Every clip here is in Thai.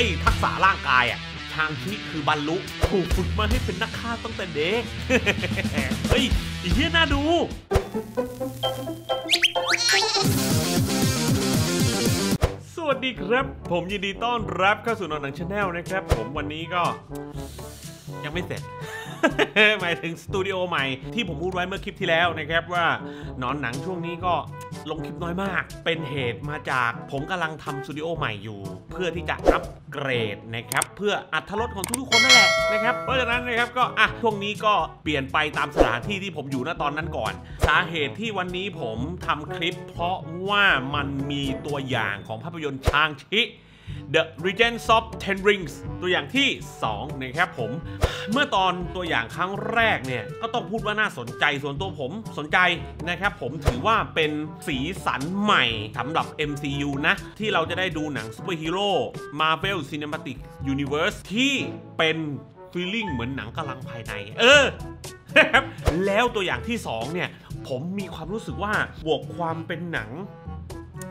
อ้ทักษะร่างกายอะชางชิคือบรรลุถูกฝึกมาให้เป็นนักฆ่าตั้งแต่เด็ก เฮ้ยอ้เฮียน่าดูสวัสดีครับ ผมยินดีต้อนรับเข้าสู่หนอนหนัง channel นะครับ ผมวันนี้ก็ยังไม่เสร็จ หมายถึงสตูดิโอใหม่ที่ผมพูดไว้เมื่อคลิปที่แล้วนะครับว่าหนอนหนังช่วงนี้ก็ลงคลิปน้อยมาก เป็นเหตุมาจากผมกำลังทำสตูดิโอใหม่อยู่ เพื่อที่จะอัปเกรดนะครับ เพื่ออัตรสของทุกๆคนนั่นแหละนะครับ เพราะฉะนั้นนะครับก็อะช่วงนี้ก็เปลี่ยนไปตามสถานที่ที่ผมอยู่ณตอนนั้นก่อน สาเหตุที่วันนี้ผมทำคลิป เพราะว่ามันมีตัวอย่างของภาพยนตร์ชางชิ The Regents of Ten Rings ตัวอย่างที่ 2 นะครับผม เมื่อตอนตัวอย่างครั้งแรกเนี่ย ก็ต้องพูดว่าน่าสนใจส่วนตัวผมสนใจนะครับผมถือว่าเป็นสีสันใหม่สำหรับ MCU นะ ที่เราจะได้ดูหนังซูเปอร์ฮีโร่ Marvel Cinematic Universe ที่เป็น feeling เหมือนหนังกำลังภายใน เออแล้วตัวอย่างที่ 2 เนี่ย ผมมีความรู้สึกว่าบวกความเป็นหนัง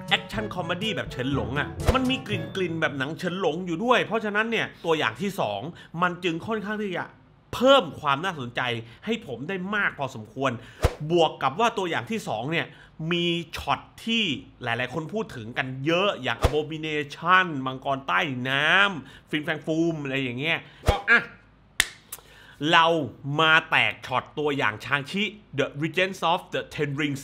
action comedy แบบเฉินหลงอะ่ะ มันมีกลิ่นกลิ่นแบบหนังเฉินหลงอยู่ด้วย เพราะฉะนั้นเนี่ยตัวอย่างที่ 2 มันจึงค่อนข้างที่จะเพิ่มความน่าสนใจให้ผมได้มากพอสมควร บวกกับว่าตัวอย่างที่2เนี่ยมีช็อตที่หลายๆ คนพูดถึงกันเยอะอย่าง Abomination มังกรใต้น้ำฟินแฟงฟูมอะไรอย่างเงี้ย ก็อะเรามาแตกช็อตตัวอย่างชางชิ The Regents of the Ten Rings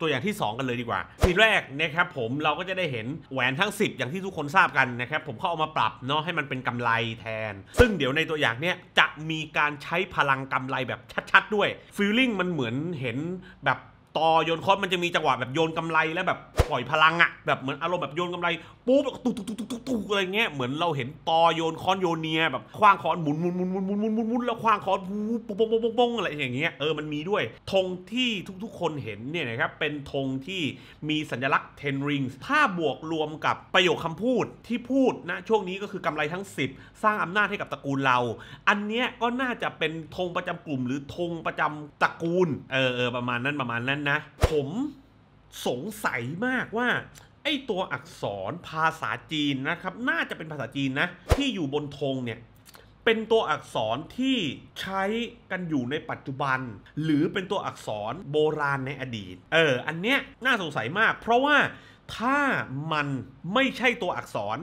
ตัวอย่างที่ 2 กันเลยดีกว่าทีแรกนะครับผมเราก็จะได้เห็นแหวนทั้ง 10 อย่างที่ทุกคนทราบกันนะครับผมเขาเอามาปรับเนาะให้มันเป็นกำไรแทน ซึ่งเดี๋ยวในตัวอย่างเนี้ยจะมีการใช้พลังกำไรแบบชัดๆ ด้วยฟีลลิ่งมันเหมือนเห็นแบบ ต่อโยนคอนมันจะมีจังหวะแบบโยนกำไรแล้วแบบปล่อยพลังอะแบบเหมือนอารมณ์แบบโยนกำไรปุ๊บตุ๊กตุ๊ตุ๊ตุ๊ตุ๊อะไรเงี้ยเหมือนเราเห็นต่อโยนคอนโยนเนียแบบคว้างคอนหมุนหมุนหมุนหมุนหมุนหมุนหมุนหมุนแล้วคว้างคอนปุ๊บปุ๊บปุ๊บปุ๊บปุ๊บอะไรอย่างเงี้ยเออมันมีด้วยธงที่ทุกๆ คนเห็นเนี่ยนะครับเป็นธงที่มีสัญลักษณ์ ten rings ถ้าบวกรวมกับประโยคคำพูดที่พูดนะช่วงนี้ก็คือกำไรทั้ง 10 สร้างอำนาจให้กับตระกูลเรา อันเนี้ยก็น่าจะเป็นธงประจำกลุ่มหรือธงประจำตระกูลเออเออประมาณนั้นประมาณนั้นนะ ผมสงสัยมากว่าไอตัวอักษรภาษาจีนนะครับ น่าจะเป็นภาษาจีนนะ ที่อยู่บนธงเนี่ย เป็นตัวอักษรที่ใช้กันอยู่ในปัจจุบัน หรือเป็นตัวอักษรโบราณในอดีต เออ อันเนี้ยน่าสงสัยมาก เพราะว่าถ้ามันไม่ใช่ตัวอักษร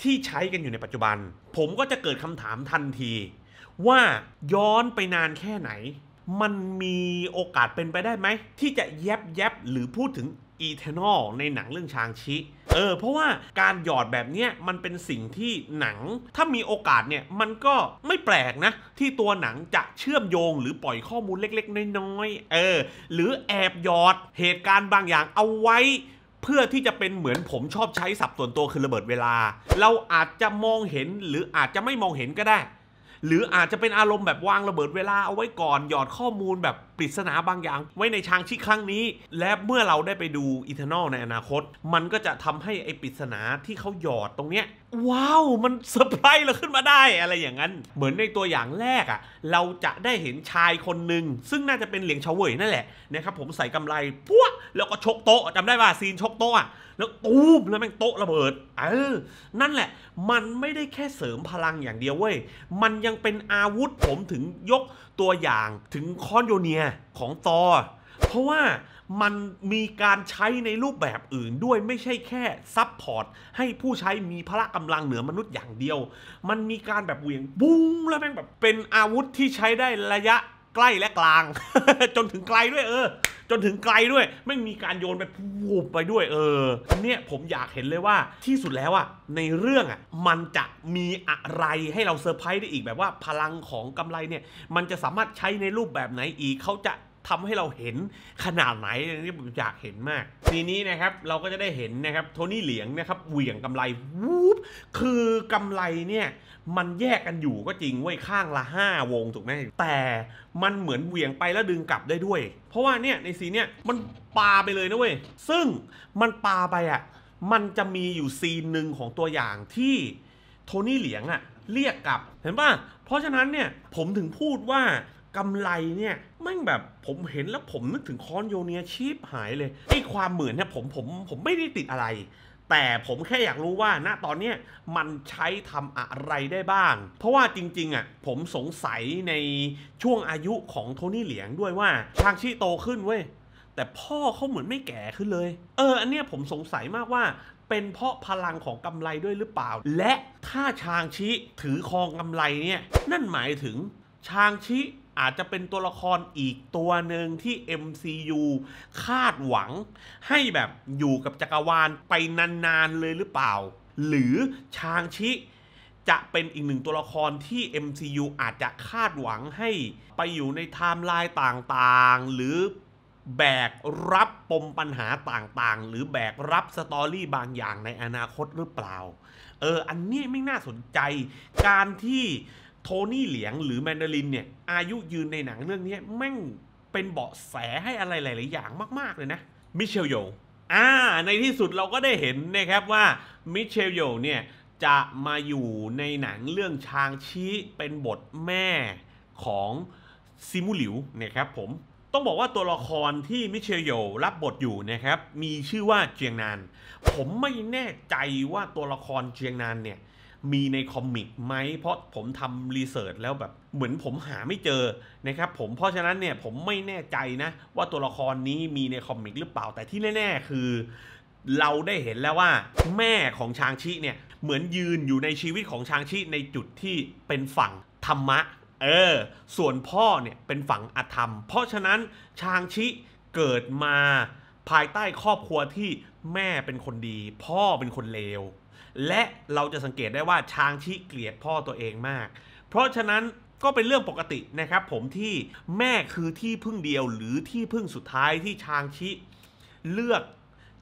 ที่ใช้กันอยู่ในปัจจุบัน ผมก็จะเกิดคำถามทันที ว่าย้อนไปนานแค่ไหน มันมีโอกาสเป็นไปได้ไหม ที่จะแยบแยบหรือพูดถึงอีเทนอลในหนังเรื่องชางชิเออเพราะว่าการหยอดแบบเนี้ยมันเป็นสิ่งที่หนัง ถ้ามีโอกาสเนี่ย มันก็ไม่แปลกนะ ที่ตัวหนังจะเชื่อมโยงหรือปล่อยข้อมูลเล็กๆ น้อยๆเออ หรือแอบหยอดเหตุการณ์บางอย่างเอาไว้ เพื่อที่จะเป็นเหมือนผมชอบใช้ศัพท์ส่วนตัวคือระเบิดเวลา เราอาจจะมองเห็นหรืออาจจะไม่มองเห็นก็ได้ หรืออาจจะเป็นอารมณ์แบบวางระเบิดเวลาเอาไว้ก่อนหยอดข้อมูลแบบปริศนาบางอย่าง ไว้ในชางชิครั้งนี้ และเมื่อเราได้ไปดูอีเทนอลในอนาคต มันก็จะทำให้ไอปริศนาที่เขาหยอดตรงเนี้ยว้าวมันเซอร์ไพรส์เราขึ้นมาได้อะไรอย่างนั้น เหมือนในตัวอย่างแรกอะ่ะ เราจะได้เห็นชายคนหนึ่งซึ่งน่าจะเป็นเหลียงเฉาเว่ยนั่นแหละนะครับผมใส่กำไลปุ๊วแล้วก็ชกโต๊ะจำได้ป่ะ scene ชกโต๊ะอะแล้วตูมแล้วแม่งโต๊ะระเบิดเออนั่นแหละ มันไม่ได้แค่เสริมพลังอย่างเดียวเว้ยมันยังเป็นอาวุธผมถึงยกตัวอย่างถึงค้อนโยเนียร์ของธอร์เพราะว่า มันมีการใช้ในรูปแบบอื่นด้วยไม่ใช่แค่ support ให้ผู้ใช้มีพละกำลังเหนือมนุษย์อย่างเดียว มันมีการแบบเหวี่ยงบุ้งแล้วแม่งแบบเป็นอาวุธที่ใช้ได้ระยะใกล้และกลาง จนถึงไกลด้วยเออ จนถึงไกลด้วย ไม่มีการโยนไปวูบไปด้วยเออเนี่ยผมอยากเห็นเลยว่าที่สุดแล้วอะในเรื่องอะมันจะมีอะไรให้เราเซอร์ไพรส์ได้อีกแบบว่าพลังของกำไรเนี่ย มันจะสามารถใช้ในรูปแบบไหนอีกเขาจะ ทำให้เราเห็นขนาดไหนนี่ผมอยากเห็นมากทีนี้นะครับเราก็จะได้เห็นนะครับโทนี่เหลียงนะครับเหวี่ยงกำไรวูบคือกำไรเนี่ยมันแยกกันอยู่ก็จริงเว้ยข้างละ 5 วงถูกไหมแต่มันเหมือนเหวี่ยงไปแล้วดึงกลับได้ด้วย เพราะว่าเนี่ยในซีเนี่ยมันปาไปเลยนะเว้ยซึ่งมันปาไปอะมันจะมีอยู่ซีนหนึ่งของตัวอย่างที่โทนี่เหลียงอะเรียกกลับเห็นป่ะเพราะฉะนั้นเนี่ยผมถึงพูดว่า กำไรเนี่ยแม่งแบบผมเห็นแล้วผมนึกถึงคอนโยเนียชีพหายเลยไอ้ความเหมือนเนี่ยผมผมผมไม่ได้ติดอะไร แต่ผมแค่อยากรู้ว่าณตอนเนี้ยมันใช้ทำอะไรได้บ้าง เพราะว่าจริงๆอะผมสงสัยในช่วงอายุของโทนี่เหลียงด้วยว่าชางชิโตขึ้นเว้ยแต่พ่อเขาเหมือนไม่แก่ขึ้นเลย เออ อันเนี้ยผมสงสัยมากว่า เป็นเพราะพลังของกำไรด้วยหรือเปล่า และถ้าชางชิถือครองกำไรเนี่ย นั่นหมายถึงชางชิ อาจจะเป็นตัวละครอีกตัวหนึ่งที่ MCU คาดหวัง ให้แบบอยู่กับจักรวาลไปนานๆเลยหรือเปล่า หรือชางชิจะเป็นอีกหนึ่งตัวละครที่ MCU อาจจะคาดหวังให้ไปอยู่ในไทม์ไลน์ต่างๆ หรือแบกรับปมปัญหาต่างๆ หรือแบกรับสตอรี่บางอย่างในอนาคตหรือเปล่า เออ อันนี้ไม่น่าสนใจ การที่ โทนี่เหลียงหรือแมนดารินเนี่ย อายุยืนในหนังเรื่องนี้แม่งเป็นเบาะแสให้อะไรหลาย ๆ อย่างมาก ๆ เลยนะ มิเชลโยอ่า ในที่สุดเราก็ได้เห็นนะครับว่ามิเชลโยเนี่ย จะมาอยู่ในหนังเรื่องชางชี้เป็นบทแม่ของซิมูหลิวนะครับผมต้องบอกว่าตัวละครที่มิเชลโยรับบทอยู่นะครับ มีชื่อว่าเจียงนาน ผมไม่แน่ใจว่าตัวละครเจียงนานเนี่ย มีในคอมิกไหมเพราะผมทำรีเสิร์ชแล้วแบบเหมือนผมหาไม่เจอนะครับผมเพราะฉะนั้นเนี่ยผมไม่แน่ใจนะ ว่าตัวละครนี้มีในคอมิกหรือเปล่าแต่ที่แน่ ๆ คือ เราได้เห็นแล้วว่าแม่ของชางชิเนี่ยเหมือนยืนอยู่ในชีวิตของชางชิในจุดที่เป็นฝั่งธรรมะเออส่วนพ่อเนี่ยเป็นฝั่งอธรรม เพราะฉะนั้นชางชิเกิดมาภายใต้ครอบครัวที่แม่เป็นคนดี พ่อเป็นคนเลว และเราจะสังเกตได้ว่าชางชิเกลียดพ่อตัวเองมาก เพราะฉะนั้นก็เป็นเรื่องปกตินะครับ ผมที่แม่คือที่พึ่งเดียวหรือที่พึ่งสุดท้ายที่ชางชิเลือก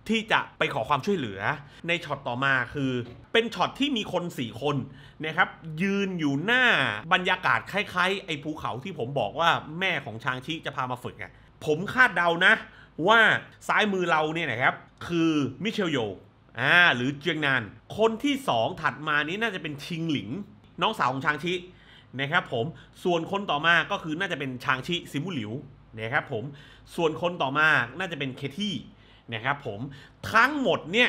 ที่จะไปขอความช่วยเหลือ ในช็อตต่อมาคือ เป็นช็อตที่มีคนสี่คนนะครับ ยืนอยู่หน้าบรรยากาศคล้ายๆ ไอ้ภูเขาที่ผมบอกว่าแม่ของชางชิจะพามาฝึกอะผมคาดเดานะ ว่าซ้ายมือเราเนี่ยนะครับ คือมิเชลโย อ่าหรือเจียงนาน คนที่สองถัดมานี้น่าจะเป็นชิงหลิง น้องสาวของชางชินะครับผมส่วนคนต่อมาก็คือน่าจะเป็นชางชิซิมูหลิวนะครับผมส่วนคนต่อมาน่าจะเป็นเคที่นะครับผมทั้งหมดเนี่ย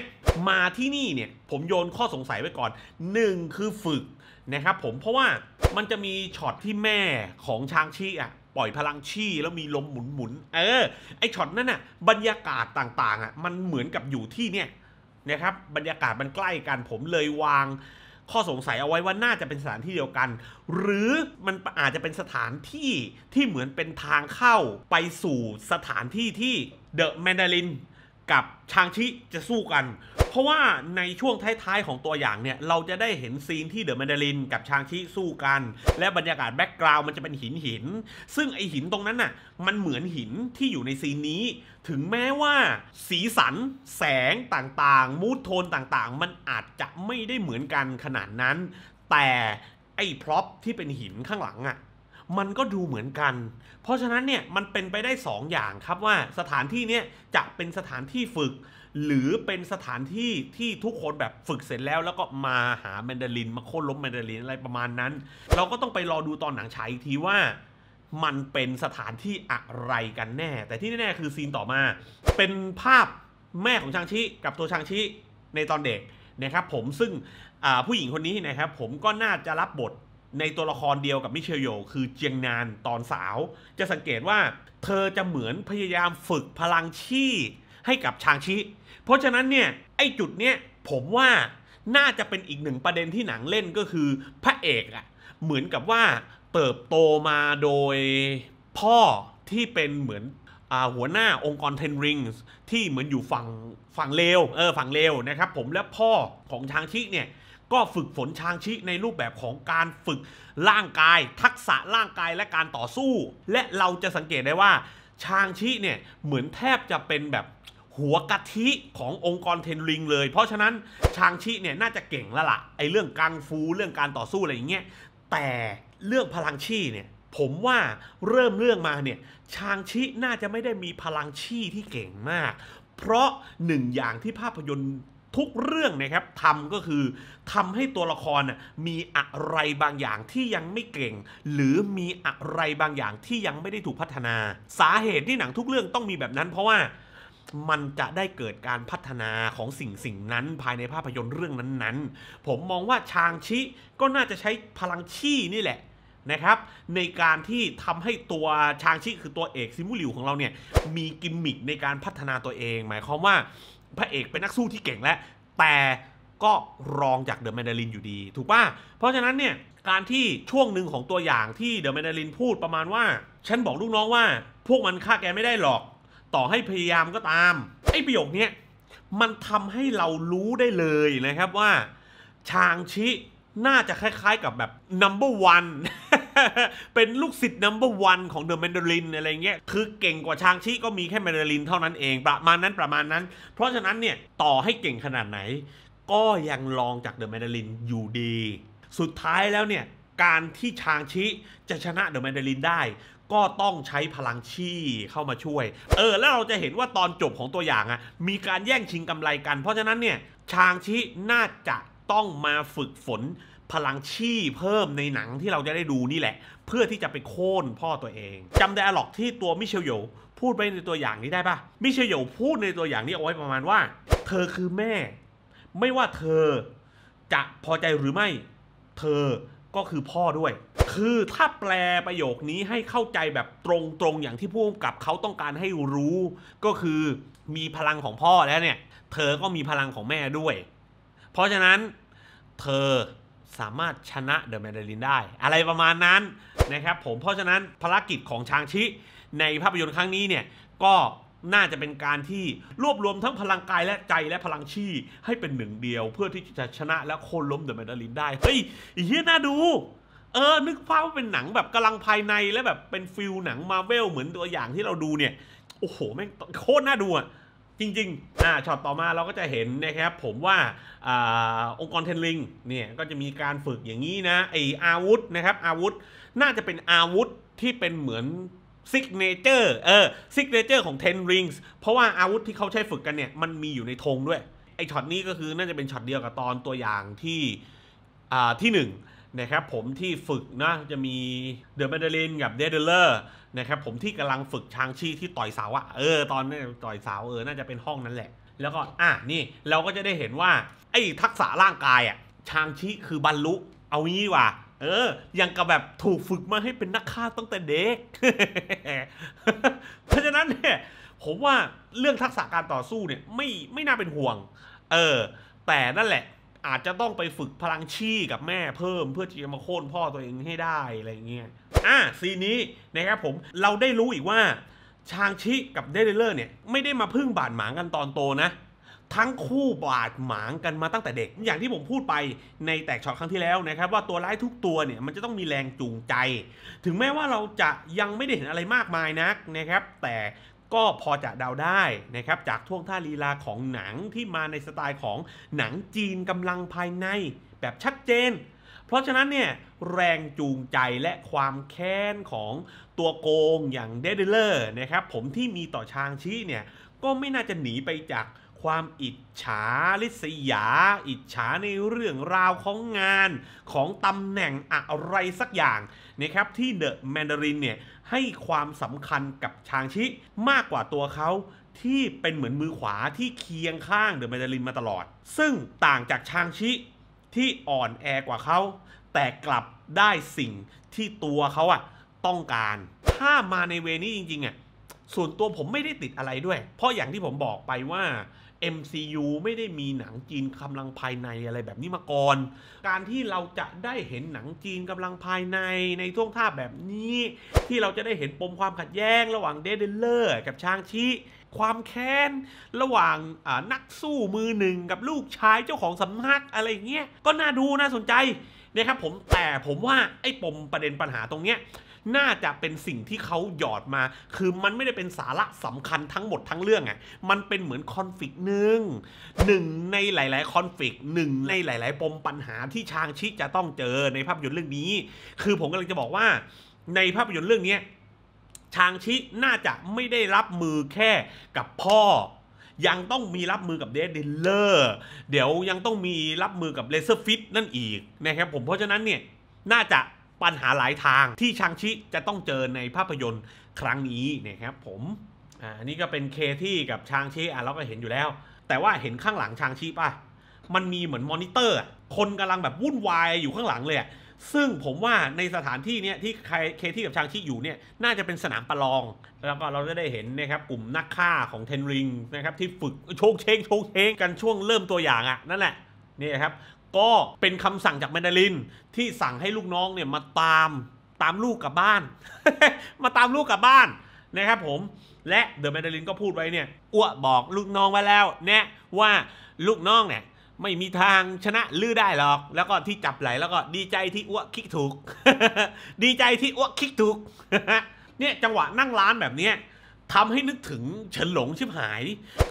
มาที่นี่เนี่ยผมโยนข้อสงสัยไว้ก่อน 1 คือฝึกนะครับผมเพราะว่ามันจะมีช็อตที่แม่ของชางชีอะปล่อยพลังชี่แล้วมีลมหมุนหมุนเออไอช็อตนั้นอะบรรยากาศต่างๆอะมันเหมือนกับอยู่ที่เนี่ย นะครับบรรยากาศมันใกล้กัน ผมเลยวางข้อสงสัยเอาไว้ว่าน่าจะเป็นสถานที่เดียวกัน หรือมันอาจจะเป็นสถานที่ที่เหมือนเป็นทางเข้าไปสู่สถานที่ที่เดอะแมนดาริน กับชางชิจะสู้กัน เพราะว่าในช่วงท้ายๆของตัวอย่างเนี่ย เราจะได้เห็น scene ที่ The Mandarin กับชางชิสู้กัน และบรรยากาศ background มันจะเป็นหินหิน ซึ่งไอหินตรงนั้นน่ะ มันเหมือนหินที่อยู่ใน scene นี้ ถึงแม้ว่า สีสัน แสงต่างๆ mood tone ต่างๆ มันอาจจะไม่ได้เหมือนกันขนาดนั้น แต่ไอ้ prop ที่เป็นหินข้างหลังอะ มันก็ดูเหมือนกัน เพราะฉะนั้นเนี่ยมันเป็นไปได้2 อย่างครับว่าสถานที่เนี่ยจะเป็นสถานที่ฝึก หรือเป็นสถานที่ที่ทุกคนแบบฝึกเสร็จแล้ว แล้วก็มาหาแมนดาริน มาโค่นล้มแมนดารินอะไรประมาณนั้น เราก็ต้องไปรอดูตอนหนังฉายอีกทีว่ามันเป็นสถานที่อะไรกันแน่ แต่ที่แน่ๆคือ scene ต่อมา เป็นภาพแม่ของชางชิกับตัวชางชิในตอนเด็กนะครับผมซึ่งผู้หญิงคนนี้นะครับผมก็น่าจะรับบท ในตัวละครเดียวกับมิเชล โหย่วคือเจียงนานตอนสาว จะสังเกตว่าเธอจะเหมือนพยายามฝึกพลังชี่ให้กับชางชิ เพราะฉะนั้นเนี่ย ไอ้จุดเนี้ยผมว่าน่าจะเป็นอีกหนึ่งประเด็นที่หนังเล่นก็คือพระเอกอะเหมือนกับว่าเติบโตมาโดยพ่อที่เป็นเหมือนอหัวหน้าองค์กร Ten Rings ที่เหมือนอยู่ฝั่งฝั่งเลวเออฝั่งเลวนะครับผมและพ่อของชางชิเนี่ย ก็ฝึกฝนชางชิในรูปแบบของการฝึกร่างกาย ทักษะร่างกายและการต่อสู้ และเราจะสังเกตได้ว่า ชางชิเนี่ยเหมือนแทบจะเป็นแบบหัวกะทิขององค์กรเทนริงเลย เพราะฉะนั้นชางชิเนี่ยน่าจะเก่งแล้วล่ะไอเรื่องกังฟูเรื่องการต่อสู้อะไรอย่างเงี้ยแต่เรื่องพลังชีเนี่ยผมว่าเริ่มเรื่องมาเนี่ยชางชิน่าจะไม่ได้มีพลังชีที่เก่งมาก เพราะหนึ่งอย่างที่ภาพยนตร์ ทุกเรื่องนะครับทำก็คือทำให้ตัวละครมีอะไรบางอย่างที่ยังไม่เก่ง หรือมีอะไรบางอย่างที่ยังไม่ได้ถูกพัฒนา สาเหตุที่หนังทุกเรื่องต้องมีแบบนั้น เพราะว่ามันจะได้เกิดการพัฒนาของสิ่งสิ่งนั้นภายในภาพยนตร์เรื่องนั้นๆ ผมมองว่าชางชิก็น่าจะใช้พลังชี่นี่แหละนะครับ ในการที่ทำให้ตัวชางชิคือตัวเอกซิมูลิวของเราเนี่ยมีกิมมิคในการพัฒนาตัวเอง หมายความว่า พระเอกเป็นนักสู้ที่เก่งแล้วแต่ก็รองจากเดอะแมนดารินอยู่ดี ถูกป่ะ เพราะฉะนั้นเนี่ยการที่ช่วงหนึ่งของตัวอย่างที่เดอะแมนดารินพูดประมาณว่า ฉันบอกลูกน้องว่า พวกมันฆ่าแกไม่ได้หรอก ต่อให้พยายามก็ตาม ไอ้ประโยคนี้มันทำให้เรารู้ได้เลยนะครับว่า ชางชิน่าจะคล้ายๆกับแบบ number one เป็นลูกศิษย์ number one ของ The Mandarin อะไรเงี้ย คือเก่งกว่าชางชิก็มีแค่ Mandarin เท่านั้นเองประมาณนั้นประมาณนั้น เพราะฉะนั้นเนี่ยต่อให้เก่งขนาดไหน ก็ยังลองจาก The Mandarin อยู่ดี สุดท้ายแล้วเนี่ยการที่ชางชิจะชนะ The Mandarin ได้ ก็ต้องใช้พลังชี่เข้ามาช่วย เออ แล้วเราจะเห็นว่าตอนจบของตัวอย่างอะมีการแย่งชิงกำไรกัน เพราะฉะนั้นเนี่ยชางชิน่าจะต้องมาฝึกฝน พลังชี่เพิ่มในหนังที่เราจะได้ดูนี่แหละ เพื่อที่จะไปโค่นพ่อตัวเองจำไดอะล็อกที่ตัวมิเชลโยพูดไปในตัวอย่างนี้ได้ปะมิเชลโยพูดในตัวอย่างนี้เอาไว้ประมาณว่า เธอคือแม่ ไม่ว่าเธอจะพอใจหรือไม่ เธอก็คือพ่อด้วย คือถ้าแปลประโยคนี้ให้เข้าใจแบบตรงๆอย่างที่ผู้กำกับเขาต้องการให้รู้ ก็คือมีพลังของพ่อแล้วเนี่ย เธอก็มีพลังของแม่ด้วย เพราะฉะนั้น เธอ สามารถชนะเดอะแมนดารินได้ อะไรประมาณนั้นนะครับผมเพราะฉะนั้นภารกิจของชางชิในภาพยนตร์ครั้งนี้เนี่ยก็น่าจะเป็นการที่รวบรวมทั้งพลังกายและใจและพลังชีให้เป็นหนึ่งเดียว เพื่อที่จะชนะและโค่นล้ม The Mandarin ได้ เฮ้ยเฮียน่าดู เออ นึกภาพว่าเป็นหนังแบบกำลังภายในและแบบเป็น feel หนังมาเวลเหมือนตัวอย่างที่เราดูเนี่ย โอ้โห แม่งโคตรน่าดูอะ จริงๆอ่าช็อตต่อมาเราก็จะเห็นนะครับผมว่าอ่าองค์กร Ten Ringsเนี่ยก็จะมีการฝึกอย่างนี้นะไออาวุธนะครับอาวุธน่าจะเป็นอาวุธที่เป็นเหมือน signature เออ signature ของ Ten Rings เพราะว่าอาวุธที่เขาใช้ฝึกกันเนี่ยมันมีอยู่ในธงด้วย ไอช็อตนี้ก็คือน่าจะเป็นช็อตเดียวกับตอนตัวอย่างที่อ่าที่ห นะครับผมที่ฝึกนะจะมี The Mandarin กับ Death Dealer นะครับผมที่กำลังฝึกชางชิที่ต่อยเสาอะเออตอนนี้ต่อยเสาเออน่าจะเป็นห้องนั้นแหละ แล้วก็อะนี่เราก็จะได้เห็นว่าไอ้ทักษะร่างกายอะชางชีคือบรรลุ เอางี้ว่ะเออ ยังกับแบบถูกฝึกมาให้เป็นนักฆ่าตั้งแต่เด็ก เพราะฉะนั้นเนี่ยผมว่าเรื่องทักษะการต่อสู้เนี่ยไม่ไม่น่าเป็นห่วง เออ แต่นั่นแหละ อาจจะต้องไปฝึกพลังชี่กับแม่เพิ่ม เพื่อที่จะมาโค่นพ่อตัวเองให้ได้อะไรเงี้ยอะซีนี้นะครับผมเราได้รู้อีกว่าชางชิกับ Death Dealer เนี่ยไม่ได้มาเพิ่งบาดหมางกันตอนโตนะ ทั้งคู่บาดหมางกันมาตั้งแต่เด็ก อย่างที่ผมพูดไปในแตกช็อตครั้งที่แล้วนะครับ ว่าตัวร้ายทุกตัวเนี่ยมันจะต้องมีแรงจูงใจ ถึงแม้ว่าเราจะยังไม่ได้เห็นอะไรมากมายนักนะครับ แต่ ก็พอจะเดาได้นะครับจากท่วงท่าลีลาของหนังที่มาในสไตล์ของหนังจีนกำลังภายในแบบชัดเจน เพราะฉะนั้นเนี่ยแรงจูงใจและความแค้นของตัวโกงอย่างเดดเลอร์นะครับผมที่มีต่อชางชี้เนี่ยก็ไม่น่าจะหนีไปจาก ความอิจฉาริษยา อิจฉาในเรื่องราวของงานของตำแหน่งอะไรสักอย่างนะครับที่เดอะแมนดารินเนี่ยให้ความสำคัญกับชางชิมากกว่าตัวเขาที่เป็นเหมือนมือขวาที่เคียงข้างเดอะแมนดารินมาตลอด ซึ่งต่างจากชางชิที่อ่อนแอกว่าเขา แต่กลับได้สิ่งที่ตัวเขาอะต้องการ ถ้ามาในเวนี้จริงๆอะส่วนตัวผมไม่ได้ติดอะไรด้วย เพราะอย่างที่ผมบอกไปว่า MCU ไม่ได้มีหนังจีนกำลังภายในอะไรแบบนี้มาก่อน การที่เราจะได้เห็นหนังจีนกำลังภายในในท่วงท่าแบบนี้ ที่เราจะได้เห็นปมความขัดแย้งระหว่างเดเดเลอร์กับชางชิความแค้นระหว่างนักสู้มือหนึ่งกับลูกชายเจ้าของสำนักอะไรเงี้ยก็น่าดูน่าสนใจนะครับผมแต่ผมว่าไอ้ปมประเด็นปัญหาตรงเนี้ย น่าจะเป็นสิ่งที่เขาหยอดมา คือมันไม่ได้เป็นสาระสำคัญทั้งหมดทั้งเรื่องอะมันเป็นเหมือนคอนฟ lict หนึ่งหนึ่งในหลาย ๆ คอนฟ lict หนึ่งในหลาย ๆ ปมปัญหาที่ชางชิจะต้องเจอในภาพยนตร์เรื่องนี้ คือผมกำลังจะบอกว่า ในภาพยนตร์เรื่องนี้ชางชิน่าจะไม่ได้รับมือแค่กับพ่อยังต้องมีรับมือกับเดดดิลเลอร์ เดี๋ยวยังต้องมีรับมือกับ Razor Fist นั่นอีกนะครับผมเพราะฉะนั้นเนี่ย น่าจะ ปัญหาหลายทางที่ชางชิจะต้องเจอในภาพยนตร์ครั้งนี้นะครับผมอ่าอันนี้ก็เป็นเคที่กับชางชิอะเราก็เห็นอยู่แล้ว แต่ว่าเห็นข้างหลังชางชีป่ะมันมีเหมือนมอนิเตอร์คนกำลังแบบวุ่นวายอยู่ข้างหลังเลยซึ่งผมว่าในสถานที่เนี้ยที่ใครเคที่กับชางชิอยู่เนี่ยน่าจะเป็นสนามประลอง แล้วก็เราจะได้เห็นนะครับกลุ่มนักฆ่าของ Ten Ringsนะครับที่ฝึกโชกเชงโชกเชงกันช่วงเริ่มตัวอย่างอะนั่นแหละนี่ครับ ก็เป็นคำสั่งจากแมนดารินที่สั่งให้ลูกน้องเนี่ยมาตามตามลูกกลับบ้าน มาตามลูกกลับบ้านนะครับผมและเดอะแมนดารินก็พูดไว้เนี่ยอ้วบอกลูกน้องไว้แล้วแนะว่าลูกน้องเนี่ยไม่มีทางชนะลือได้หรอก แล้วก็ที่จับไหลแล้วก็ดีใจที่อ้วคิกถูก ดีใจที่อ้วคิกถูกเนี่ยจังหวะนั่งร้านแบบเนี้ยทำให้นึกถึงเฉินหลงชิบหาย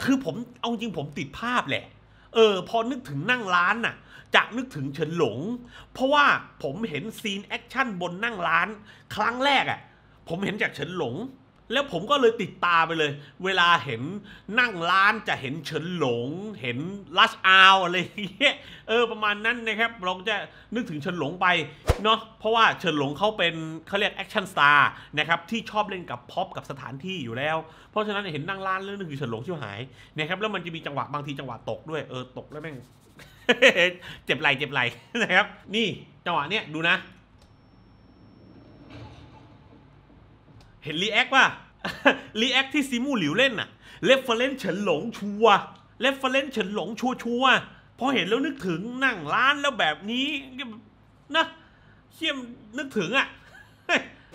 คือผมเอาจริงผมติดภาพแหละ เออ พอนึกถึงนั่งร้านน่ะ จะนึกถึงเฉินหลง เพราะว่าผมเห็น scene action บนนั่งร้าน ครั้งแรกอะ่ะผมเห็นจากเฉินหลง แล้วผมก็เลยติดตาไปเลย เวลาเห็นนั่งร้านจะเห็นเฉินหลง เห็น Rush Hour อะไรเงี้ยเออประมาณนั้นนะครับเราก็จะนึกถึงเฉินหลงไปเนาะเพราะว่าเฉินหลงเขาเป็นเขาเรียก action star นะครับที่ชอบเล่นกับพ็อปกับสถานที่อยู่แล้ว เพราะฉะนั้นเห็นนั่งร้านแล้วนึกถึงเฉินหลงชิบหายนะครับแล้วมันจะมีจังหวะบางทีจังหวะตกด้วยเออตกแล้วแม่ง เจ็บไหลเจ็บไหลนะครับ นี่จังหวะเนี้ยดูนะ เห็น react ป่ะ react ที่ซิมูหลิวเล่นน่ะ reference เฉินหลงชัวร์reference เฉินหลงชัวร์ชัวร์พอเห็นแล้วนึกถึงนั่งร้านแล้วแบบนี้นะเชี่ยแม่งนึกถึงอะ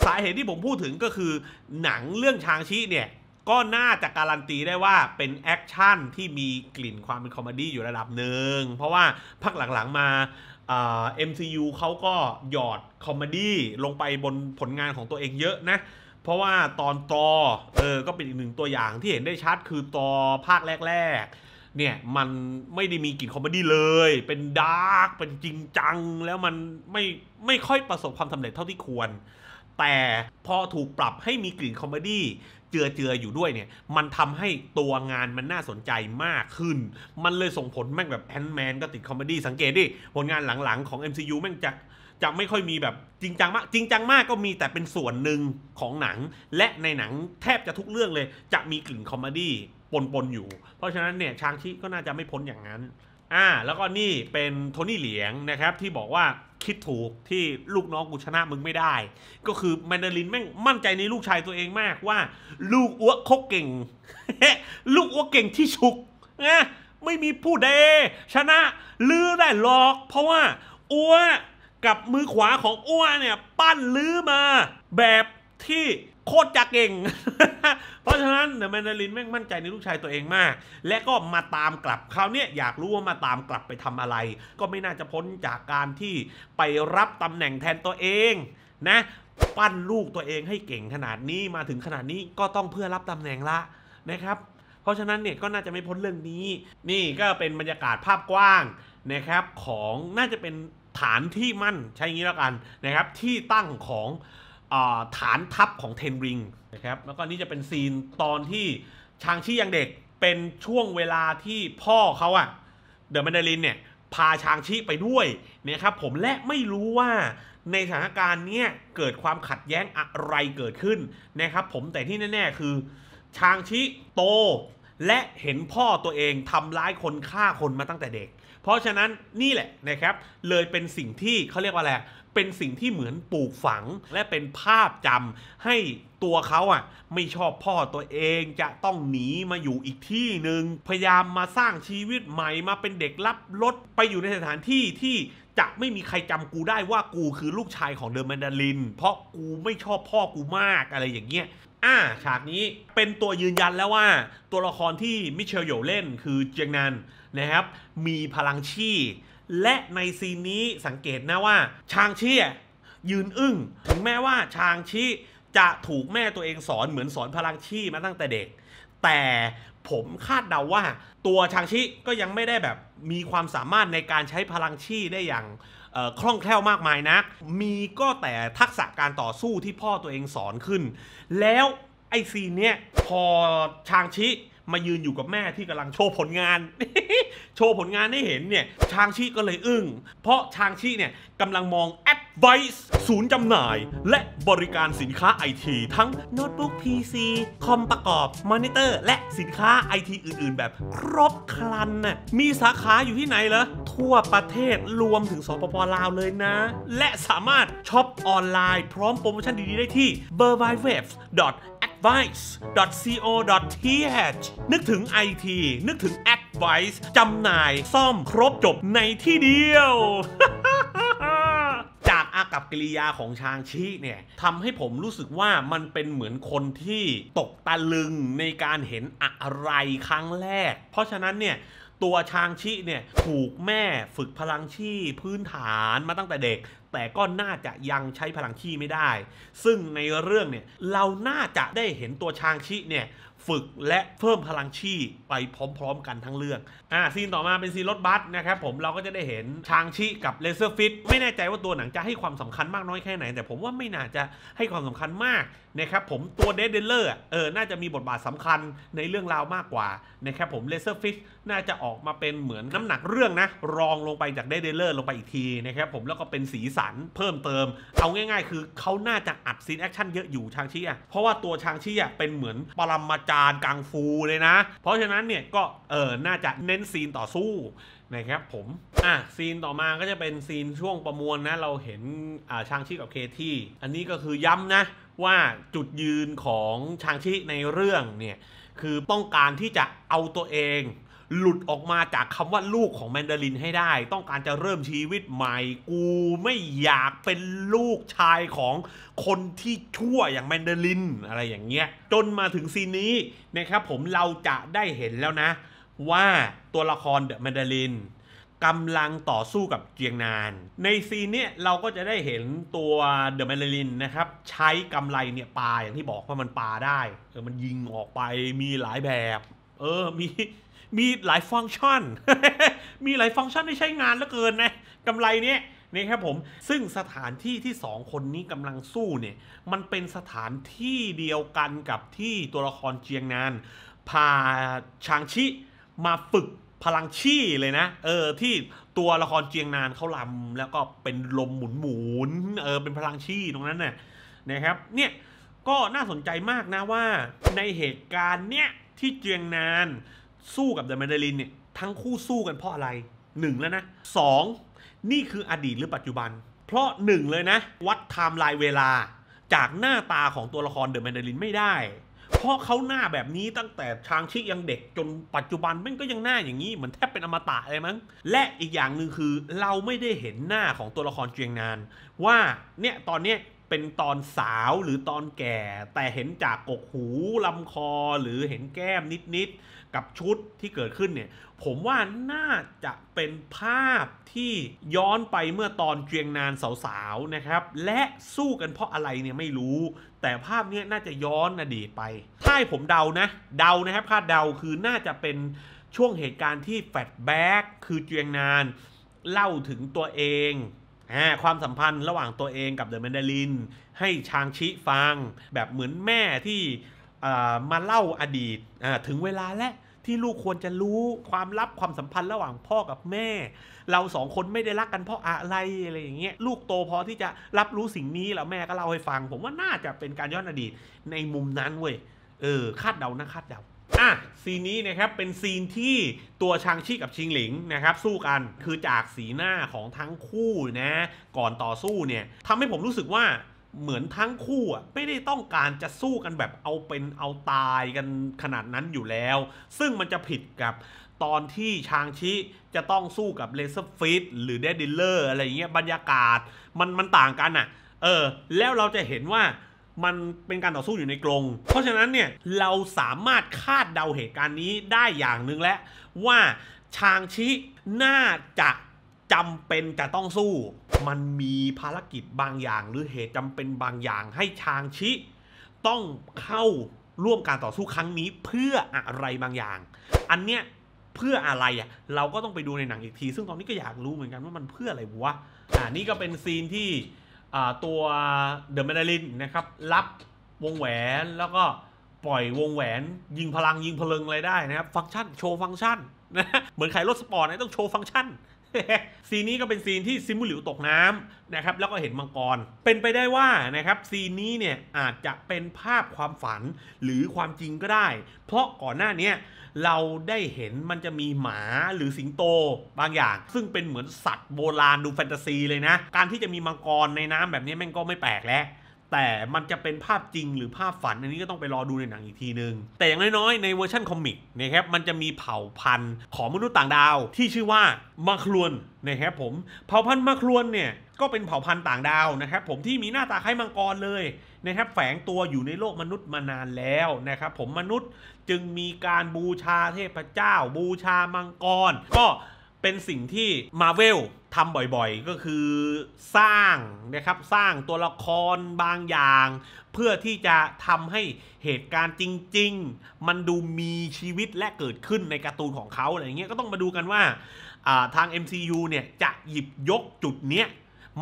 สาเหตุที่ผมพูดถึงก็คือหนังเรื่องชางชิเนี่ย ก็น่าจะการันตีได้ว่าเป็น action ที่มีกลิ่นความเป็น comedy อยู่ระดับหนึ่ง เพราะว่าพักหลังๆมาอ่า MCU เขาก็หยอด comedy ลงไปบนผลงานของตัวเองเยอะนะ เพราะว่าThor Thor เออก็เป็นอีกหนึ่งตัวอย่างที่เห็นได้ชัดคือตอภาคแรกๆเนี่ยมันไม่ได้มีกลิ่น comedy เลย เป็น dark เป็นจริงจัง แล้วมันไม่ไม่ค่อยประสบความสำเร็จเท่าที่ควร แต่พอถูกปรับให้มีกลิ่น comedy เจือเจือๆอยู่ด้วยเนี่ย มันทำให้ตัวงานมันน่าสนใจมากขึ้น มันเลยส่งผลแม่งแบบ Ant-Man ก็ติด comedy สังเกตดิ ผลงานหลังๆของ MCU แม่งจะจะไม่ค่อยมีแบบจริงจังมาก จริงจังมากก็มีแต่เป็นส่วนหนึ่งของหนัง และในหนังแทบจะทุกเรื่องเลย จะมีกลิ่น comedy ปนๆอยู่ เพราะฉะนั้นเนี่ยชางชิก็น่าจะไม่พ้นอย่างนั้นอ่าแล้วก็นี่เป็นโทนี่เหลียงนะครับที่บอกว่า คิดถูกที่ลูกน้องกูชนะมึงไม่ได้ ก็คือแมนดารินแม่งมั่นใจในลูกชายตัวเองมากว่า ลูกอ้วกเขาเก่ง ลูกอ้วกเก่งที่ฉุกนะไม่มีผู้ใดชนะลื้อได้หรอก เพราะว่าอ้วกับมือขวาของอ้วเนี่ย ปั้นลื้อมา แบบที่ โคตรจะเก่ง เพราะฉะนั้นเดอะแมนดารินแม่งมั่นใจในลูกชายตัวเองมาก และก็มาตามกลับคราวนี้อยากรู้ว่ามาตามกลับไปทำอะไร ก็ไม่น่าจะพ้นจากการที่ไปรับตำแหน่งแทนตัวเองนะปั้นลูกตัวเองให้เก่งขนาดนี้มาถึงขนาดนี้ก็ต้องเพื่อรับตำแหน่งละนะครับเพราะฉะนั้นเนี่ยก็น่าจะไม่พ้นเรื่องนี้ นี่ก็เป็นบรรยากาศภาพกว้างนะครับของน่าจะเป็นฐานที่มั่นใช้งี้แล้วกันนะครับที่ตั้งของ ฐานทัพของเทนริงนะครับแล้วก็นี่จะเป็นซีนตอนที่ชางชี่ยังเด็กเป็นช่วงเวลาที่พ่อเขาอะเดอะแมนดารินเนี่ยพาชางชี่ไปด้วยนะครับผมและไม่รู้ว่าในสถานการณ์เนี้ยเกิดความขัดแย้งอะไรเกิดขึ้นนะครับผมแต่ที่แน่ ๆ คือ ชางชิโต และเห็นพ่อตัวเองทำร้ายคนฆ่าคนมาตั้งแต่เด็ก เพราะฉะนั้นนี่แหละนะครับ เลยเป็นสิ่งที่เขาเรียกว่าอะไรเป็นสิ่งที่เหมือนปลูกฝังและเป็นภาพจำให้ตัวเขาอะไม่ชอบพ่อตัวเองจะต้องหนีมาอยู่อีกที่หนึ่งพยายามมาสร้างชีวิตใหม่มาเป็นเด็กรับรถไปอยู่ในสถานที่ที่จะไม่มีใครจำกูได้ว่ากูคือลูกชายของเดอะแมนดาริน เพราะกูไม่ชอบพ่อกูมากอะไรอย่างเงี้ย อ่าฉากนี้เป็นตัวยืนยันแล้วว่า ตัวละครที่มิเชลโยเล่นคือเจียงนันนะครับ มีพลังชี่ และในซีนนี้สังเกตนะว่า ชางชี่ยืนอึ้งถึงแม้ว่าชางชี่จะถูกแม่ตัวเองสอนเหมือนสอนพลังชี่มาตั้งแต่เด็ก แต่ผมคาดเดาว่า ตัวชางชิก็ยังไม่ได้แบบมีความสามารถในการใช้พลังชี่ได้อย่าง คล่องแคล่วมากมายนัก มีก็แต่ทักษะการต่อสู้ที่พ่อตัวเองสอนขึ้น แล้วไอซีนเนี้ยพอชางชิมายืนอยู่กับแม่ที่กำลังโชว์ผลงาน โชว์ผลงานให้เห็นเนี่ย ชางชิก็เลยอึ้ง เพราะชางชิเนี่ยกำลังมองแอ ด Vice ศูนย์จำหน่าย และบริการสินค้าไอทีทั้งโน้ตบุ๊ก PC คอมประกอบ มอนิเตอร์ และสินค้าไอทีอื่น ๆ แบบครบครันน่ะมีสาขาอยู่ที่ไหนเหรอทั่วประเทศรวมถึงสปปลาวเลยนะ และสามารถช็อปออนไลน์พร้อมโปรโมชั่นดี ๆ ได้ที่ b u r w i w e b advice.co.th นึกถึง IT นึกถึง Advice จำหน่ายซ่อมครบจบในที่เดียว อากัปกิริยาของชางชิเนี่ยทำให้ผมรู้สึกว่ามันเป็นเหมือนคนที่ตกตะลึงในการเห็นอะไรครั้งแรก เพราะฉะนั้นเนี่ยตัวชางชิเนี่ยถูกแม่ฝึกพลังชีพื้นฐานมาตั้งแต่เด็ก แต่ก็น่าจะยังใช้พลังชีไม่ได้ ซึ่งในเรื่องเนี่ยเราน่าจะได้เห็นตัวชางชิเนี่ย ฝึกและเพิ่มพลังชีไปพร้อมๆ กันทั้งเรื่อง อ่าซีนต่อมาเป็นซีนรถบัสนะครับผมเราก็จะได้เห็นชางชิกับเลเซอร์ฟิตไม่แน่ใจว่าตัวหนังจะให้ความสำคัญมากน้อยแค่ไหน แต่ผมว่าไม่น่าจะให้ความสำคัญมากนะครับผมตัว Death Dealer เออน่าจะมีบทบาทสำคัญในเรื่องราวมากกว่านะครับผม Razor Fist น่าจะออกมาเป็นเหมือนน้ำหนักเรื่องนะ รองลงไปจาก Death Dealer ลงไปอีกทีนะครับผมแล้วก็เป็นสีสันเพิ่มเติม เอาง่าย ๆ คือเขาน่าจะอัดซีนแอคชั่นเยอะอยู่ชางชิอะเพราะว่าตัวชางชิอะเป็นเหมือนปรมาจารการกังฟูเลยนะ เพราะฉะนั้นเนี่ยก็เออน่าจะเน้นซีนต่อสู้นะครับผมอะซีนต่อมาก็จะเป็นซีนช่วงประมวลนะ เราเห็นอ่าชางชีกับเคที่ อันนี้ก็คือย้ำนะว่าจุดยืนของชางชีในเรื่องเนี่ยคือต้องการที่จะเอาตัวเอง หลุดออกมาจากคำว่าลูกของแมนดารินให้ได้ ต้องการจะเริ่มชีวิตใหม่กูไม่อยากเป็นลูกชายของคนที่ชั่วอย่างแมนดารินอะไรอย่างเงี้ยจนมาถึงซีนนี้นะครับผมเราจะได้เห็นแล้วนะ ว่าตัวละครเดอะแมนดารินกำลังต่อสู้กับเจียงนาน ในซีนเนี้ยเราก็จะได้เห็นตัวเดอะแมนดารินนะครับ ใช้กำไรเนี่ยปาอย่างที่บอกว่ามันปาได้เออมันยิงออกไปมีหลายแบบ เออ มี มีหลายฟังก์ชัน มีหลายฟังก์ชันที่ใช้งานเหลือเกินนะกำไรเนี้ยนี่ครับผม ซึ่งสถานที่ที่สองคนนี้กำลังสู้เนี่ย มันเป็นสถานที่เดียวกันกับที่ตัวละครเจียงนานพาชางชิมาฝึกพลังชี่เลยนะ เออ ที่ตัวละครเจียงนานเขารำแล้วก็เป็นลมหมุนหมุนๆเออ เป็นพลังชี่ตรงนั้นน่ะนะครับ เนี่ย ก็น่าสนใจมากนะว่าในเหตุการณ์เนี่ย ที่เจียงนานสู้กับเดอะแมนดารินเนี่ยทั้งคู่สู้กันเพราะอะไรหนึ่งแล้วนะสองนี่คืออดีตหรือปัจจุบัน เพราะหนึ่งเลยนะ วัดไทม์ไลน์เวลา จากหน้าตาของตัวละครเดอะแมนดารินไม่ได้ เพราะเขาหน้าแบบนี้ตั้งแต่ชางชิยังเด็กจนปัจจุบันมันก็ยังหน้าอย่างนี้เหมือนแทบเป็นอมตะเลยมั้ง และอีกอย่างหนึ่งคือเราไม่ได้เห็นหน้าของตัวละครเจียงนาน ว่าเนี่ยตอนเนี้ย เป็นตอนสาวหรือตอนแก่ แต่เห็นจากกกหูลำคอหรือเห็นแก้มนิดๆกับชุดที่เกิดขึ้นเนี่ย ผมว่าน่าจะเป็นภาพที่ย้อนไปเมื่อตอนเจียงนานสาวๆนะครับ และสู้กันเพราะอะไรเนี่ยไม่รู้ แต่ภาพนี้น่าจะย้อนอดีตไป ถ้าให้ผมเดานะเดานะครับคาดเดาคือน่าจะเป็นช่วงเหตุการณ์ที่ flashback คือเจียงนาน เล่าถึงตัวเอง ความสัมพันธ์ระหว่างตัวเองกับเดอะแมนดาริน ให้ชางชิฟัง แบบเหมือนแม่ที่มาเล่าอดีตถึงเวลาและที่ลูกควรจะรู้ความลับความสัมพันธ์ระหว่างพ่อกับแม่ เราสองคนไม่ได้รักกันเพราะอะไรอะไรอย่างเงี้ยลูกโตพอที่จะรับรู้สิ่งนี้แล้วแม่ก็เล่าให้ฟัง ผมว่าน่าจะเป็นการย้อนอดีตในมุมนั้นเว้ยเออคาดเดานะคาดเดา อะซีนนี้นะครับเป็นซีนที่ตัวชางชิกับชิงหลิงนะครับสู้กันคือจากสีหน้าของทั้งคู่นะก่อนต่อสู้เนี่ยทำให้ผมรู้สึกว่าเหมือนทั้งคู่อะไม่ได้ต้องการจะสู้กันแบบเอาเป็นเอาตายกันขนาดนั้นอยู่แล้ว ซึ่งมันจะผิดกับตอนที่ชางชิจะต้องสู้กับ Razor Fist หรือ Death Dealer อะไรเงี้ยบรรยากาศมันมันต่างกันอะเออแล้วเราจะเห็นว่า มันเป็นการต่อสู้อยู่ในกรงเพราะฉะนั้นเนี่ยเราสามารถคาดเดาเหตุการณ์นี้ได้อย่างหนึ่งแล้วว่าชางชิน่าจะจำเป็นจะต้องสู้ มันมีภารกิจบางอย่าง หรือเหตุจำเป็นบางอย่างให้ชางชิ ต้องเข้าร่วมการต่อสู้ครั้งนี้เพื่ออะไรบางอย่าง อันเนี้ยเพื่ออะไรอะเราก็ต้องไปดูในหนังอีกที ซึ่งตอนนี้ก็อยากรู้เหมือนกันว่ามันเพื่ออะไรวะอ่านี่ก็เป็นซีนที่ ตัวเดอะแมนดารินนะครับ รับวงแหวนแล้วก็ปล่อยวงแหวน ยิงพลังยิงพลังอะไรได้นะครับ ฟังก์ชันโชว์ฟังก์ชันนะเหมือนขายรถสปอร์ตนะต้องโชว์ฟังก์ชันซีนนี้ก็เป็นซีนที่ซิมูหลิวตกน้ำนะครับแล้วก็เห็นมังกร เป็นไปได้ว่านะครับซีนนี้เนี่ยอาจจะเป็นภาพความฝันหรือความจริงก็ได้ เพราะก่อนหน้านี้ เราได้เห็นมันจะมีหมาหรือสิงโตบางอย่าง ซึ่งเป็นเหมือนสัตว์โบราณดูแฟนตาซีเลยนะ การที่จะมีมังกรในน้ำแบบนี้แม่งก็ไม่แปลกแล้วแต่มันจะเป็นภาพจริงหรือภาพฝัน อันนี้ก็ต้องไปรอดูในหนังอีกทีนึง แต่อย่างน้อยๆ ในเวอร์ชันคอมิกนะครับมันจะมีเผ่าพันธุ์ของมนุษย์ต่างดาว ที่ชื่อว่ามาคลวนนะครับผม เผ่าพันธุ์มาคลวนเนี่ย ก็เป็นเผ่าพันธุ์ต่างดาวนะครับ ผมที่มีหน้าตาคล้ายมังกรเลยนะครับแฝงตัวอยู่ในโลกมนุษย์มานานแล้วนะครับ ผมมนุษย์จึงมีการบูชาเทพเจ้า บูชามังกร ก็เป็นสิ่งที่มาเวลทำบ่อยๆ ก็คือสร้างนะครับสร้างตัวละครบางอย่าง เพื่อที่จะทำให้เหตุการณ์จริง ๆ มันดูมีชีวิตและเกิดขึ้นในการ์ตูนของเขาอะไรเงี้ยก็ต้องมาดูกันว่าทาง MCU เนี่ยจะหยิบยกจุดเนี้ย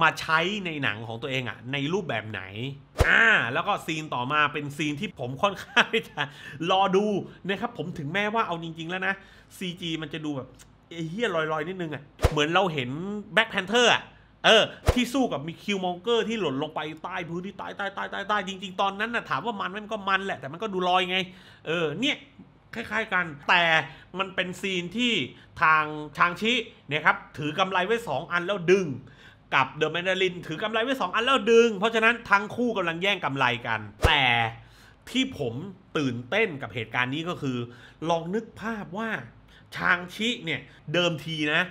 มาใช้ในหนังของตัวเองอะ่ะในรูปแบบไหนอ่าแล้วก็ซีนต่อมาเป็นซีนที่ผมค่อนข้างจะรอดูนะครับผมถึงแม้ว่าเอาจริง ๆ แล้วนะ CG มันจะดูแบบเฮียลอยๆนิดนึงอะ่ะเหมือนเราเห็น Black Panther อะเออที่สู้กับมี Killmonger ที่หล่นลงไปใต้พื้นที่ใต้ใต้ใต้ใต้ใต้จริง ๆ ตอนนั้นนะถามว่ามันมันก็มันแหละแต่มันก็ดูลอยไง เออเนี่ยคล้าย ๆ กัน แต่มันเป็นซีนที่ทางชางชิเนี่ยครับถือกำไลไว้ 2 อันแล้วดึง กับเดอะแมนดารินถือกำไลไว้ 2 อันแล้วดึง เพราะฉะนั้นทั้งคู่กำลังแย่งกำไลกัน แต่ที่ผมตื่นเต้นกับเหตุการณ์นี้ก็คือ ลองนึกภาพว่าชางชิเนี่ยเดิมทีนะ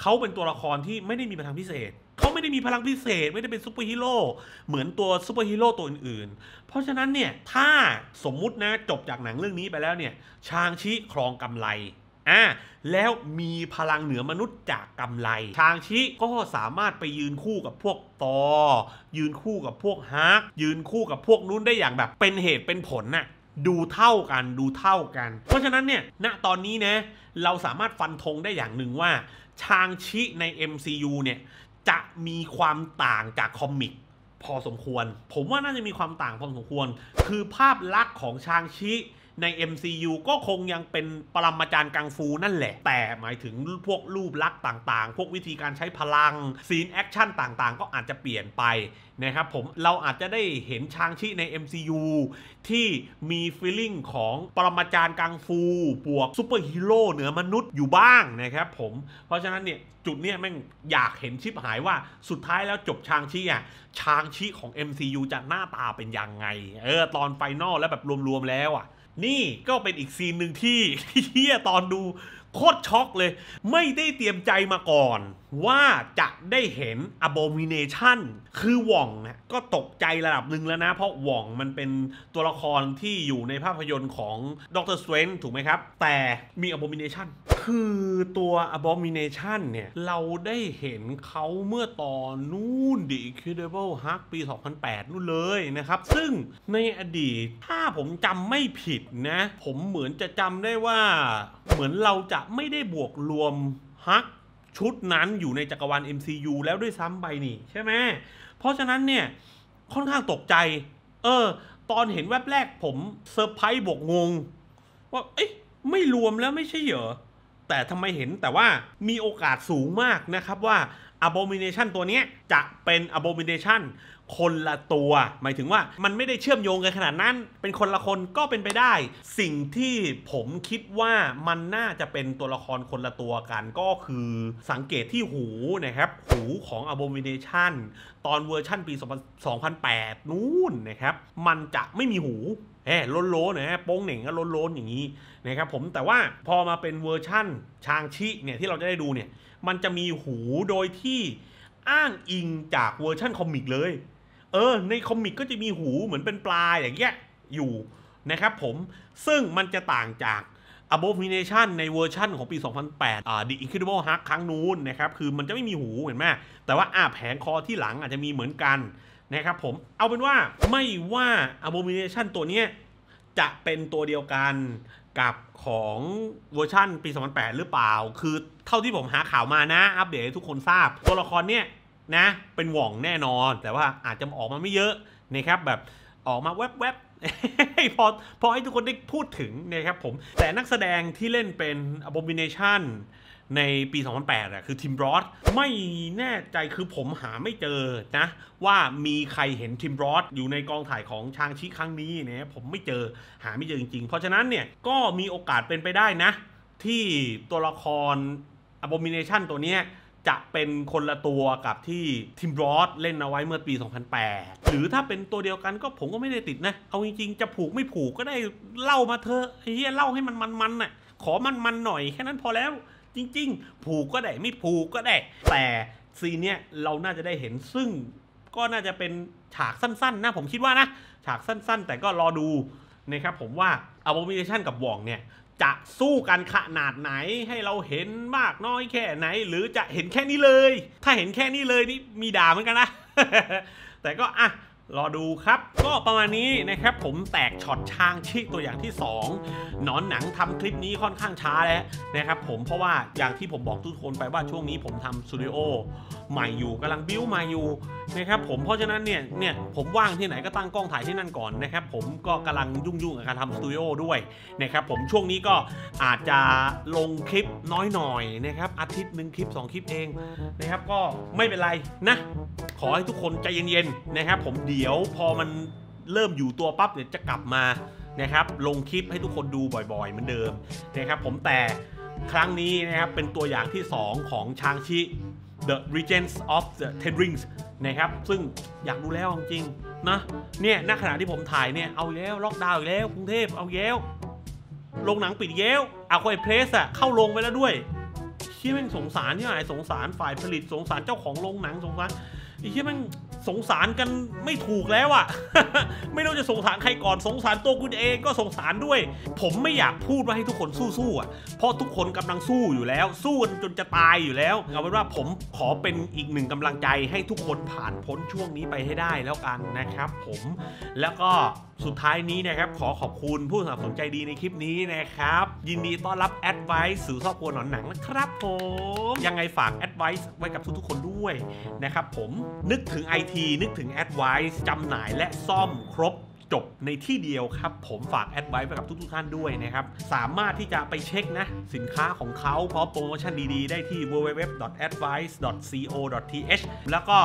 เขาเป็นตัวละครที่ไม่ได้มีพลังพิเศษเขาไม่ได้มีพลังพิเศษไม่ได้เป็นซูเปอร์ฮีโร่เหมือนตัวซูเปอร์ฮีโร่ตัวอื่นๆ เพราะฉะนั้นเนี่ยถ้าสมมุตินะจบจากหนังเรื่องนี้ไปแล้วเนี่ยชางชิครองกำไร อ่าแล้วมีพลังเหนือมนุษย์จากกำไรชางชิก็สามารถไปยืนคู่กับพวกตอ ยืนคู่กับพวกฮาร์กยืนคู่กับพวกนู้นได้อย่างแบบเป็นเหตุเป็นผลน่ะดูเท่ากันดูเท่ากัน เพราะฉะนั้นเนี่ยณตอนนี้นะเราสามารถฟันธงได้อย่างหนึ่งว่า ชางชิใน MCU เนี่ยจะมีความต่างจากคอมิกพอสมควร ผมว่าน่าจะมีความต่างพอสมควร คือภาพลักษณ์ของชางชิ ใน MCU ก็คงยังเป็นปรมาจารย์กังฟูนั่นแหละ แต่หมายถึงพวกรูปลักษณ์ต่างๆ พวกวิธีการใช้พลังซีนแอคชั่นต่างๆ ก็อาจจะเปลี่ยนไปนะครับผมเราอาจจะได้เห็นชางชิใน MCU ที่มี feeling ของปรมาจารย์กังฟู บวกซูเปอร์ฮีโร่เหนือมนุษย์อยู่บ้างนะครับผม เพราะฉะนั้นเนี่ยจุดเนี้ยแม่งอยากเห็นชิบหายว่าสุดท้ายแล้วจบชางชิอะชางชิของ MCU จะหน้าตาเป็นยังไง เออตอน final แล้วแบบรวมๆแล้วอะ นี่ก็เป็นอีกซีนหนึ่งที่เฮียตอนดูโคตรช็อกเลย ไม่ได้เตรียมใจมาก่อนว่าจะได้เห็น Abomination คือว่องก็ตกใจระดับหนึ่งแล้วนะ เพราะว่องมันเป็นตัวละครที่อยู่ในภาพยนตร์ของ Doctor Strange ถูกไหมครับ แต่มี Abomination คือตัว Abomination เนี่ย เราได้เห็นเขาเมื่อตอนนู่น The Incredible Hulk ปี 2008 นู่นเลยนะครับ ซึ่งในอดีตถ้าผมจำไม่ผิดนะ ผมเหมือนจะจำได้ว่า เหมือนเราจะไม่ได้บวกรวมฮัก ชุดนั้นอยู่ในจักรวาล MCU แล้วด้วยซ้ำไปนี่ ใช่ไหมเพราะฉะนั้นเนี่ยค่อนข้างตกใจ เออ ตอนเห็นแวบแรกผมเซอร์ไพรส์บกงง ว่า เอ๊ะ ไม่รวมแล้วไม่ใช่เหรอ แต่ทำไมเห็นแต่ว่ามีโอกาสสูงมากนะครับว่า Abomination ตัวนี้จะเป็น Abomination คนละตัว หมายถึงว่ามันไม่ได้เชื่อมโยงกันขนาดนั้น เป็นคนละคนก็เป็นไปได้ สิ่งที่ผมคิดว่ามันน่าจะเป็นตัวละครคนละตัวกัน ก็คือสังเกตที่หูนะครับ หูของ Abomination ตอนเวอร์ชั่นปี 2008 นู่นนะครับ มันจะไม่มีหูแหมโล้นๆนะฮะโป้งเหน่งก็โล้นๆอย่างนี้นะครับผมแต่ว่าพอมาเป็นเวอร์ชั่นชางชิเนี่ยที่เราจะได้ดูเนี่ย มันจะมีหูโดยที่อ้างอิงจากเวอร์ชั่น comic เลย เออ ใน comic ก็จะมีหูเหมือนเป็นปลาอย่างเงี้ยอยู่นะครับผม ซึ่งมันจะต่างจาก Abomination ในเวอร์ชั่นของปี 2008อ่า The Incredible Hulk ครั้งนู้นนะครับ คือมันจะไม่มีหูเห็นไหมแต่ว่าอาแผงคอที่หลังอาจจะมีเหมือนกันนะครับผม เอาเป็นว่าไม่ว่า Abomination ตัวเนี้ยจะเป็นตัวเดียวกันกับของเวอร์ชั่นปี 2008 หรือเปล่า คือ เท่าที่ผมหาข่าวมานะ อัปเดตให้ทุกคนทราบ ตัวละครเนี้ยนะ เป็นหว่องแน่นอน แต่ว่าอาจจะออกมาไม่เยอะนะครับแบบออกมาแวบๆพอพอให้ทุกคนได้พูดถึงนะครับผม แต่นักแสดงที่เล่นเป็น Abomination ในปี 2008อะคือทิมบรอสไม่แน่ใจคือผมหาไม่เจอนะ ว่ามีใครเห็นทิมบรอสอยู่ในกองถ่ายของชางชิครั้งนี้เนี่ยผมไม่เจอหาไม่เจอจริงๆ เพราะฉะนั้นเนี่ยก็มีโอกาสเป็นไปได้นะ ที่ตัวละคร Abomination ตัวเนี้ยจะเป็นคนละตัวกับที่ทิมรอสเล่นเอาไว้เมื่อปี 2008 หรือถ้าเป็นตัวเดียวกันก็ผมก็ไม่ได้ติดนะ เอาจริงๆ จะผูกไม่ผูกก็ได้เล่ามาเถอะเหี้ยเล่าให้มันมันๆน่ะ ขอมันๆหน่อยแค่นั้นพอแล้ว จริง ๆ ผูกก็ได้ไม่ผูกก็ได้ แต่ซีเนี้ยเราน่าจะได้เห็นซึ่งก็น่าจะเป็นฉากสั้นๆนะผมคิดว่านะ ฉากสั้นๆ แต่ก็รอดูนะครับผมว่า Abomination กับวองเนี่ย จะสู้กันขนาดไหนให้เราเห็นมากน้อยแค่ไหน หรือจะเห็นแค่นี้เลย ถ้าเห็นแค่นี้เลยนี่มีด่าเหมือนกันนะ แต่ก็อะ รอดูครับ ก็ประมาณนี้นะครับผมแตกช็อตช้างชิตัวอย่างที่ 2 หนอนหนังทำคลิปนี้ค่อนข้างช้าแล้วนะครับผมเพราะว่าอย่างที่ผมบอกทุกคนไปว่าช่วงนี้ผมทำสตูดิโอใหม่อยู่กำลังบิ้วใหม่อยู่นะครับผมเพราะฉะนั้นเนี่ยเนี่ยผมว่างที่ไหนก็ตั้งกล้องถ่ายที่นั่นก่อนนะครับผมก็กำลังยุ่งๆกับการทำสตูดิโอด้วยนะครับผมช่วงนี้ก็อาจจะลงคลิปน้อยหน่อยนะครับอาทิตย์หนึ่งคลิป 2 คลิปเองนะครับก็ไม่เป็นไรนะ ขอให้ทุกคนใจเย็นๆนะครับผมเดี๋ยวพอมันเริ่มอยู่ตัวปั๊บเดี๋ยวจะกลับมานะครับลงคลิปให้ทุกคนดูบ่อยๆ เหมือนเดิมนะครับผมแต่ครั้งนี้นะครับเป็นตัวอย่างที่ 2 ของชางชิ The Regents of the Ten Rings นะครับซึ่งอยากดูแล้วจริงๆนะเนี่ยณขณะที่ผมถ่ายเนี่ยเอาแล้วล็อกดาวน์อีกแล้วกรุงเทพเอาแล้วโรงหนังปิดแล้วอาควายเพลสอะเข้าลงไปแล้วด้วยเชี่ยแม่งสงสารที่ไหนสงสารฝ่ายผลิตสงสารเจ้าของโรงหนังสงสารไอ้เชี่ยแม่ง สงสารกันไม่ถูกแล้วอะไม่รู้จะสงสารใครก่อนสงสารตัวคุณเองก็สงสารด้วย ผมไม่อยากพูดว่าให้ทุกคนสู้ๆอะเพราะทุกคนกำลังสู้อยู่แล้ว สู้กันจนจะตายอยู่แล้วเอาเป็นว่าผมขอเป็นอีกหนึ่งกำลังใจให้ทุกคนผ่านพ้นช่วงนี้ไปให้ได้แล้วกันนะครับ ผมแล้วก็ สุดท้ายนี้นะครับขอขอบคุณผู้สนับสนุนใจดีในคลิปนี้นะครับ ยินดีต้อนรับ Advice สู่ครอบครัวหนอนหนังนะครับผม ยังไงฝาก Advice ไว้กับทุกๆคนด้วยนะครับผมนึกถึง IT นึกถึง Advice จำหน่ายและซ่อมครบจบในที่เดียวครับ ผมฝากแอดไว้ไปกับทุกๆท่านด้วยนะครับ สามารถที่จะไปเช็คนะ สินค้าของเขาพร้อมโปรโมชั่นดีๆ ได้ที่ www.advice.co.th แล้วก็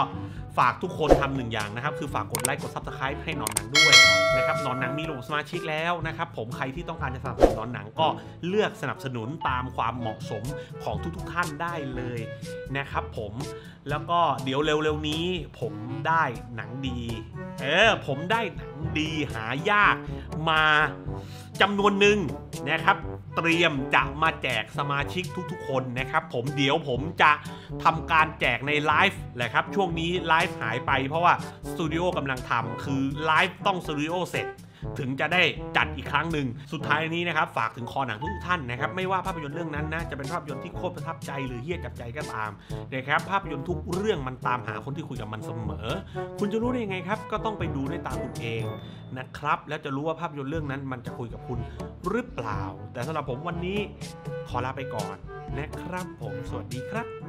ฝากทุกคนทำหนึ่งอย่างนะครับ คือฝากกดไลค์กด Subscribe ให้หนอนหนังด้วย นะครับนอนหนังมีระบบสมาชิกแล้วนะครับผมใครที่ต้องการจะสนับสนุนนอนหนังก็เลือกสนับสนุนตามความเหมาะสมของทุกๆท่านได้เลยนะครับผมแล้วก็เดี๋ยวเร็วๆนี้ ผมได้หนังดี เออผมได้หนังดีหายากมา จำนวนหนึ่งนะครับ เตรียมจะมาแจกสมาชิกทุกๆ คนนะครับ ผมเดี๋ยวผมจะทำการแจกในไลฟ์แหละครับ ช่วงนี้ไลฟ์หายไปเพราะว่าสตูดิโอกำลังทำคือไลฟ์ต้องสตูดิโอเสร็จ ถึงจะได้จัดอีกครั้งหนึ่งสุดท้ายนี้นะครับฝากถึงคอหนังทุกท่านนะครับไม่ว่าภาพยนตร์เรื่องนั้นนะจะเป็นภาพยนตร์ที่โคตรประทับใจหรือเฮี้ยจับใจก็ตามนะครับภาพยนตร์ทุกเรื่องมันตามหาคนที่คุยกับมันเสมอ คุณจะรู้ได้ยังไงครับ ก็ต้องไปดูด้วยตาคุณเองนะครับ แล้วจะรู้ว่าภาพยนตร์เรื่องนั้นมันจะคุยกับคุณหรือเปล่า แต่สำหรับผมวันนี้ขอลาไปก่อนนะครับผมสวัสดีครับ